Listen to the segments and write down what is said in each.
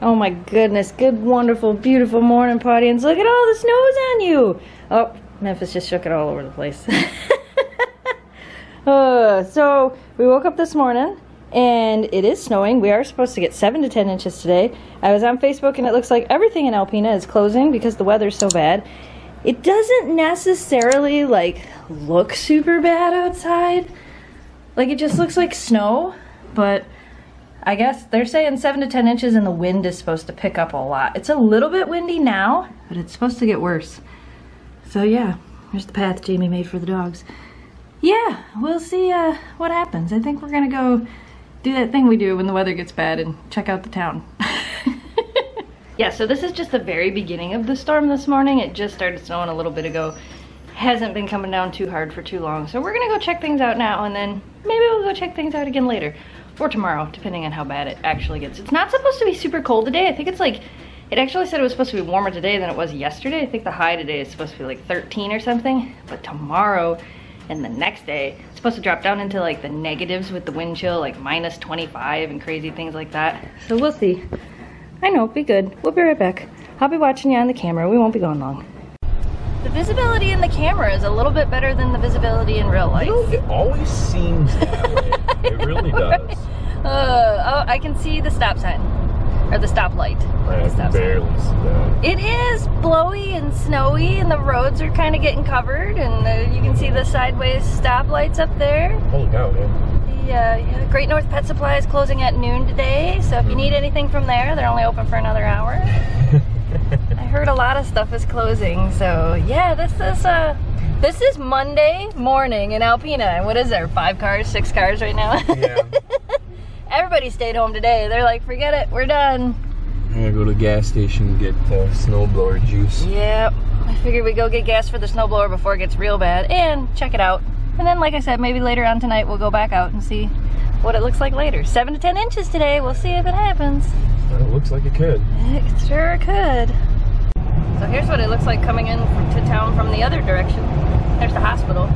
Oh my goodness. Good, wonderful, beautiful morning, pawdience. Look at all the snow's on you. Oh, Memphis just shook it all over the place. uh, so, we woke up this morning and it is snowing. We are supposed to get 7 to 10 inches today. I was on Facebook and it looks like everything in Alpena is closing because the weather's so bad. It doesn't necessarily like look super bad outside. Like it just looks like snow, but I guess they're saying 7 to 10 inches and the wind is supposed to pick up a lot. It's a little bit windy now, but it's supposed to get worse. So yeah, here's the path Jamie made for the dogs. Yeah, we'll see uh, what happens. I think we're gonna go do that thing we do when the weather gets bad and check out the town. yeah, so this is just the very beginning of the storm this morning. It just started snowing a little bit ago. Hasn't been coming down too hard for too long. So we're gonna go check things out now and then maybe we'll go check things out again later or tomorrow, depending on how bad it actually gets. It's not supposed to be super cold today. I think it's like, it actually said it was supposed to be warmer today than it was yesterday. I think the high today is supposed to be like 13 or something, but tomorrow and the next day, it's supposed to drop down into like the negatives with the wind chill, like minus 25 and crazy things like that. So we'll see. I know, be good. We'll be right back. I'll be watching you on the camera. We won't be going long. The visibility in the camera is a little bit better than the visibility in real life. You know, it always seems that way. it really does. Uh, oh, I can see the stop sign. Or the stoplight. I The stop sign. barely see that. It is blowy and snowy and the roads are kind of getting covered and uh, you can see the sideways stoplights up there. Holy cow, man. The uh, yeah, Great North Pet Supply is closing at noon today, so if you need anything from there, they're only open for another hour. I heard a lot of stuff is closing, so yeah, this is uh, this is Monday morning in Alpena. What is there? Five cars, six cars right now. Yeah. Everybody stayed home today. They're like, forget it, we're done. I'm gonna go to the gas station and get uh, snowblower juice. Yep. I figured we'd go get gas for the snowblower before it gets real bad and check it out. And then, like I said, maybe later on tonight we'll go back out and see what it looks like later. Seven to 10 inches today. We'll see if it happens. Well, it looks like it could. It sure could. So here's what it looks like coming in to town from the other direction. There's the hospital.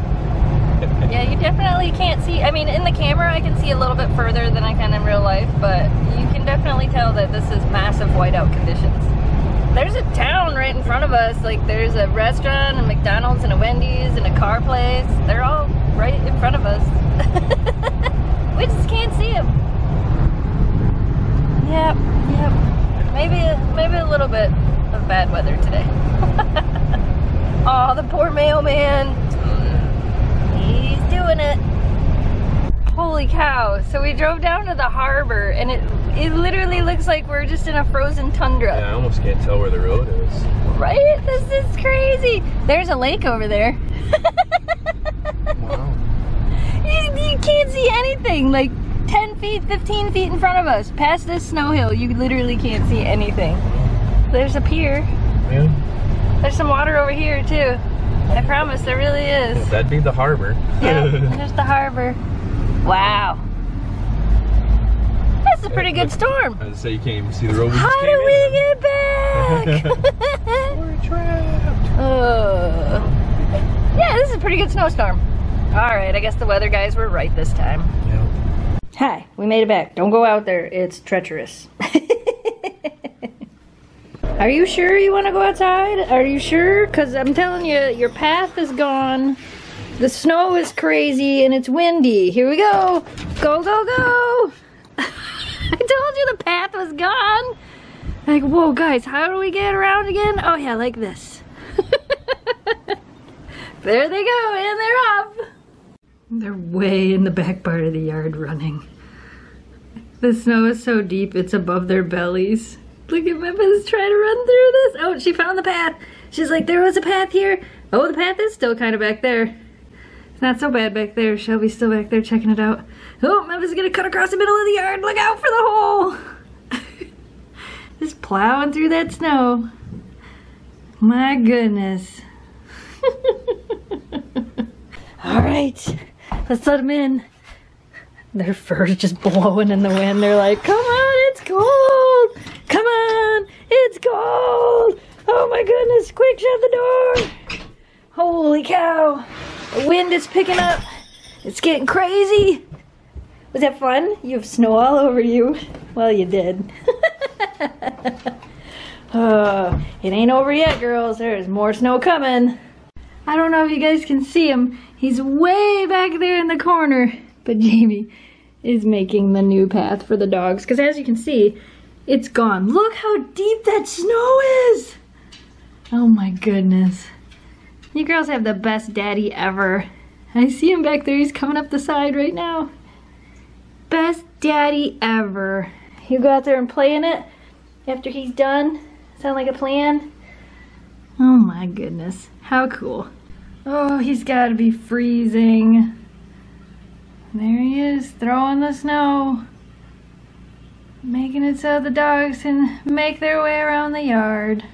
Yeah, you definitely can't see. I mean, in the camera, I can see a little bit further than I can in real life, but you can definitely tell that this is massive whiteout conditions. There's a town right in front of us. Like, there's a restaurant, a McDonald's, and a Wendy's, and a car place. They're all right in front of us. we just can't see them. Yep, yep. Maybe, maybe a little bit of bad weather today. oh, the poor mailman. He's doing it. Holy cow. So we drove down to the harbor and it it literally looks like we're just in a frozen tundra. Yeah, I almost can't tell where the road is. Right? This is crazy. There's a lake over there. Wow. you, you can't see anything. Like 10 feet, 15 feet in front of us. Past this snow hill, you literally can't see anything. There's a pier. Yeah. There's some water over here too. I promise, there really is. That'd be the harbor. Yeah, there's the harbor. Wow. That's a pretty good storm. I say you can't even see the road. How do we in. get back? We're trapped. uh, yeah, this is a pretty good snowstorm. All right, I guess the weather guys were right this time. Yeah. Hi, we made it back. Don't go out there. It's treacherous. Are you sure you want to go outside? Are you sure? Because I'm telling you, your path is gone. The snow is crazy and it's windy. Here we go. Go, go, go. I told you the path was gone. Like, whoa, guys, how do we get around again? Oh, yeah, like this. there they go, and they're off. They're way in the back part of the yard running. The snow is so deep, it's above their bellies. Look at Memphis trying to run through this. Oh, she found the path. She's like, there was a path here. Oh, the path is still kind of back there. It's not so bad back there. Shelby's still back there checking it out. Oh, Memphis is gonna cut across the middle of the yard. Look out for the hole. Just plowing through that snow. My goodness. All right, let's let them in. Their fur's just blowing in the wind. They're like, come on, it's cold. Come on, it's cold. Oh my goodness, quick, shut the door. Holy cow. The wind is picking up. It's getting crazy. Was that fun? You have snow all over you. Well, you did. Uh, it ain't over yet, girls. There's more snow coming. I don't know if you guys can see him. He's way back there in the corner. But Jamie is making the new path for the dogs. Because as you can see, it's gone. Look how deep that snow is. Oh my goodness. You girls have the best daddy ever. I see him back there. He's coming up the side right now. Best daddy ever. You go out there and play in it after he's done. Sound like a plan? Oh my goodness. How cool. Oh, he's got to be freezing. There he is, throwing the snow. Making it so the dogs can make their way around the yard.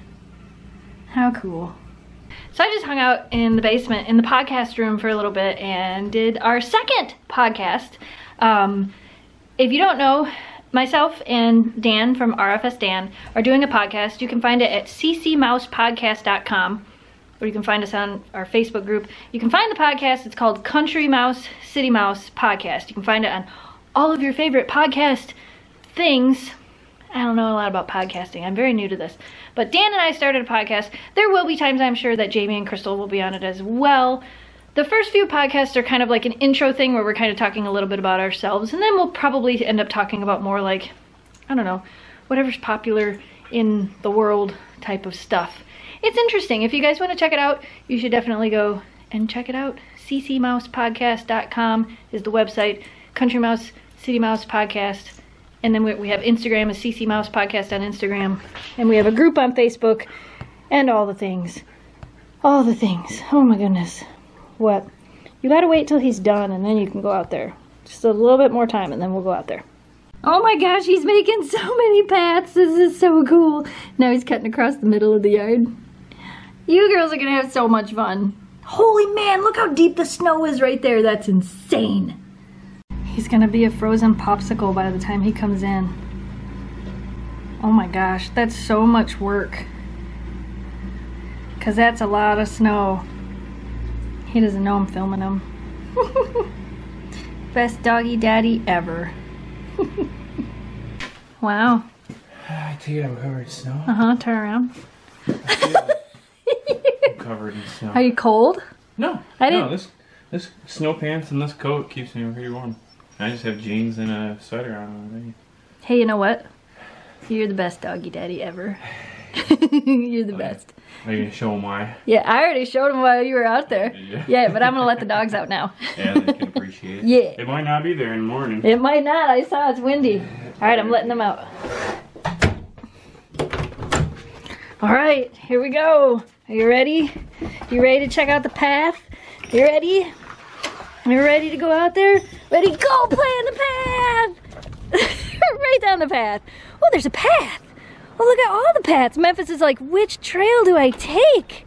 How cool. So I just hung out in the basement in the podcast room for a little bit and did our second podcast. Um, if you don't know, myself and Dan from RFS Dan are doing a podcast. You can find it at ccmousepodcast.com or you can find us on our Facebook group. You can find the podcast. It's called Country Mouse City Mouse Podcast. You can find it on all of your favorite podcast things. I don't know a lot about podcasting. I'm very new to this. But Dan and I started a podcast. There will be times I'm sure that Jamie and Crystal will be on it as well. The first few podcasts are kind of like an intro thing where we're kind of talking a little bit about ourselves, and then we'll probably end up talking about more like, I don't know, whatever's popular in the world type of stuff. It's interesting. If you guys want to check it out, you should definitely go and check it out. ccmousepodcast.com is the website. Country Mouse, City Mouse Podcast. And then we, we have Instagram, a CC Mouse Podcast on Instagram. And we have a group on Facebook and all the things. All the things. Oh my goodness. What? You gotta wait till he's done and then you can go out there. Just a little bit more time and then we'll go out there. Oh my gosh, he's making so many paths. This is so cool. Now he's cutting across the middle of the yard. You girls are gonna have so much fun. Holy man, look how deep the snow is right there. That's insane. He's gonna be a frozen popsicle by the time he comes in. Oh my gosh, that's so much work. Cause that's a lot of snow. He doesn't know I'm filming him. Best doggy daddy ever. wow. I take it I'm covered in snow. Uh huh. Turn around. I'm covered in snow. Are you cold? No, I no. didn't- This this snow pants and this coat keeps me pretty warm. I just have jeans and a sweater on. Hey, you know what? You're the best doggy daddy ever. You're the oh, best. Are you gonna show them why? Yeah, I already showed him why you were out there. Yeah. Yeah, but I'm gonna let the dogs out now. Yeah, they can appreciate it. Yeah. It might not be there in the morning. It might not. I saw it's windy. All right, I'm letting them out. All right, here we go. Are you ready? You ready to check out the path? You ready? You ready to go out there? Ready? Go play on the path. right down the path. Oh, there's a path. Oh, look at all the paths. Memphis is like, which trail do I take?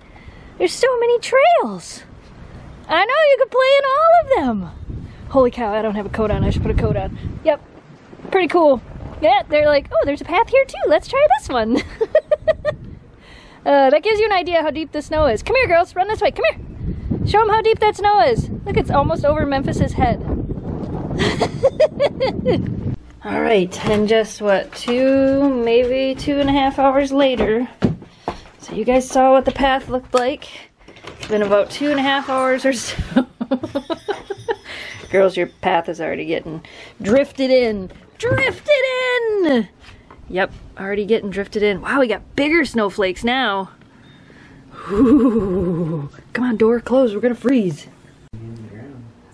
There's so many trails. I know you could play in all of them. Holy cow, I don't have a coat on. I should put a coat on. Yep. Pretty cool. Yeah, they're like, oh, there's a path here too. Let's try this one. uh, that gives you an idea how deep the snow is. Come here, girls. Run this way. Come here. Show them how deep that snow is. Look, it's almost over Memphis's head. All right, and just what, two, maybe two and a half hours later. So you guys saw what the path looked like. It's been about two and a half hours or so. Girls, your path is already getting drifted in. Drifted in! Yep, already getting drifted in. Wow, we got bigger snowflakes now. Ooh. Come on, door closed. We're gonna freeze.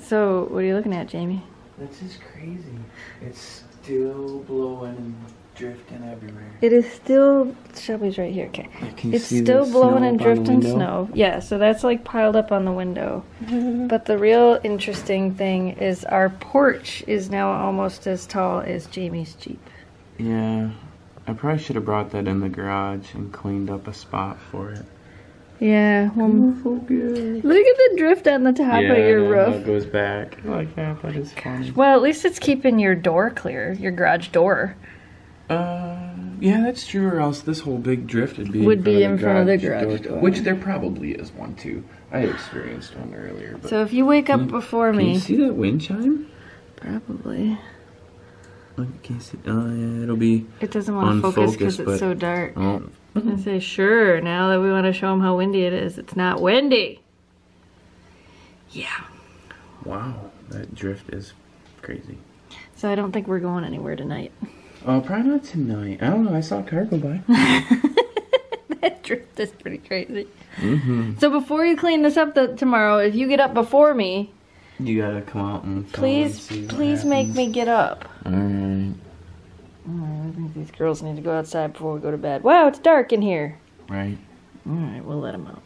So, what are you looking at, Jamie? This is crazy. It's still blowing and drifting everywhere. It is still. Shelby's right here. Okay. Can you It's see the still blowing and up on the drifting snow. Yeah, so that's like piled up on the window. but the real interesting thing is our porch is now almost as tall as Jamie's Jeep. Yeah, I probably should have brought that in the garage and cleaned up a spot for it. Yeah, well, so good. look at the drift on the top yeah, of your I know how roof. it goes back like that. That is funny. Well, at least it's keeping your door clear, your garage door. Uh, yeah, that's true. Or else this whole big drift would be Would in be front in front of the door, garage door. which there probably is one too. I experienced one earlier. But So if you wake up Can- before can you me, see that wind chime? probably. I can't see. Oh, yeah, it'll be. It doesn't want to focus because it's but- so dark. Oh, I say, sure, now that we want to show them how windy it is, it's not windy. Yeah. wow. That drift is crazy. So I don't think we're going anywhere tonight. Oh, probably not tonight. I don't know. I saw a car go by. that drift is pretty crazy. mm-hmm. So before you clean this up the, tomorrow, if you get up before me, You gotta come out and please, and see what please make me get up. Alright. I think these girls need to go outside before we go to bed. Wow, it's dark in here. Right. All right, we'll let them out.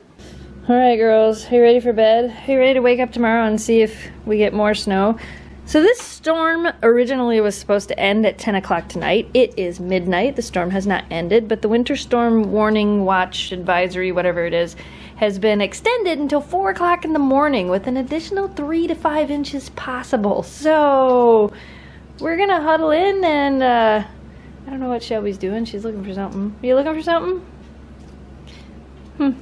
All right, girls, are you ready for bed? Are you ready to wake up tomorrow and see if we get more snow? So this storm originally was supposed to end at 10 o'clock tonight. It is midnight. The storm has not ended, but the winter storm warning, watch, advisory, whatever it is, has been extended until 4 o'clock in the morning with an additional 3 to 5 inches possible. So we're to huddle in and, uh, I don't know what Shelby's doing. She's looking for something. Are you looking for something? Hmm.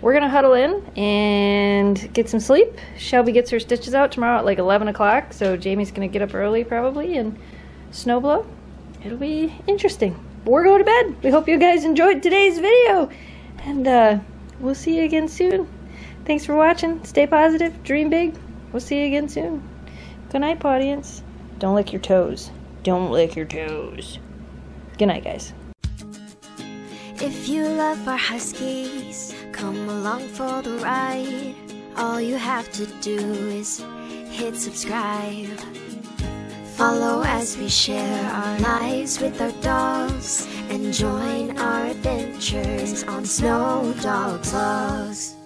we're gonna huddle in and get some sleep. Shelby gets her stitches out tomorrow at like 11 o'clock, so Jamie's gonna get up early probably and snow blow. It'll be interesting. We're going to bed. We hope you guys enjoyed today's video, and uh, we'll see you again soon. Thanks for watching. Stay positive. Dream big. We'll see you again soon. Good night, pawdience. Don't lick your toes. Don't lick your toes. Good night, guys. If you love our Huskies, come along for the ride. All you have to do is hit subscribe. Follow as we share our lives with our dogs and join our adventures on Snow Dogs Vlogs.